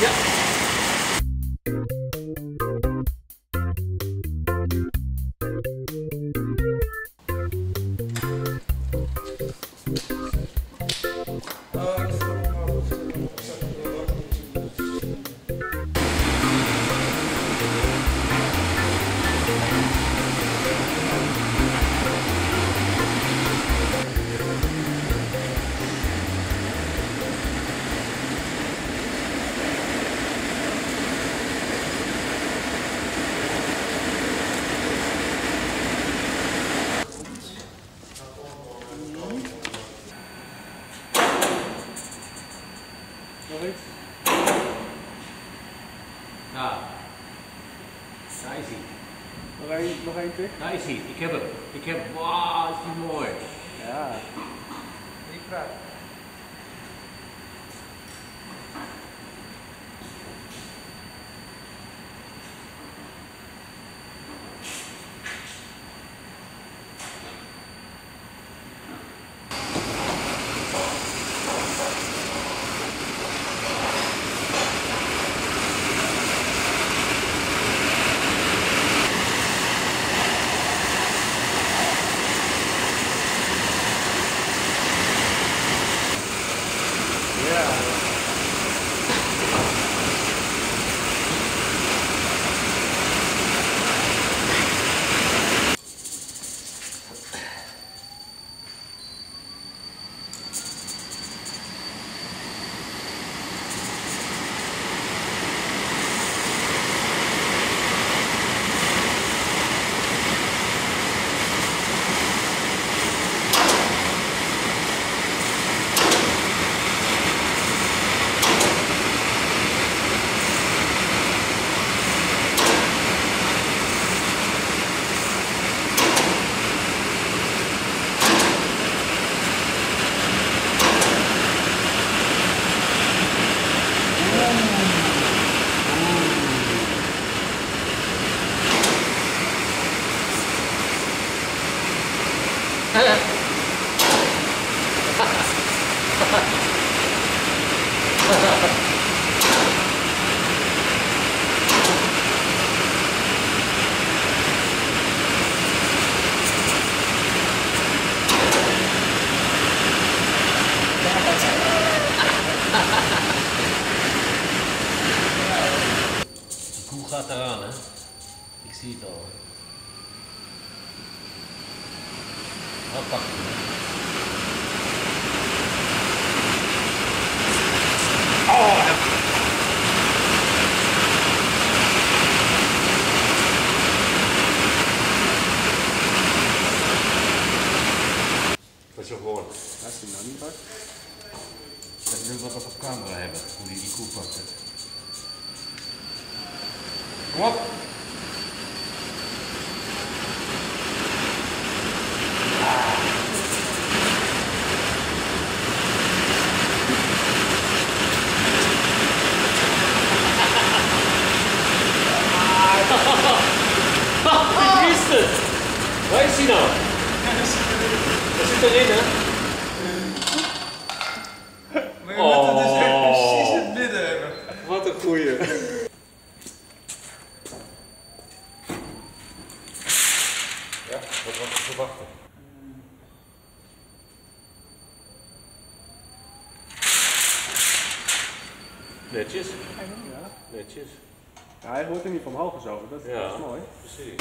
Ja. Nog iets? Is hij. Nog één, nog één tik? Hij. Ik heb hem. Ik heb hem. Wauw, is die mooi. Ja. Ik vraag. Koe gaat eraan, hè? Ik zie het al. Nou, pak hè. Oh, ja. Dat is gewoon. Als hij nou niet pakt. Ik wil wat op camera hebben, hoe die die koe pakt. Kom op. Ik wist het! Waar is hij nou? Hij zit erin, hè? Maar je moet het dus echt Oh. precies in het midden hebben. Wat een goeie. Ja, wat was te verwachten? Netjes, netjes. Ja. Hij wordt er niet van omhoog gezogen, dat, Ja. dat is mooi. Precies.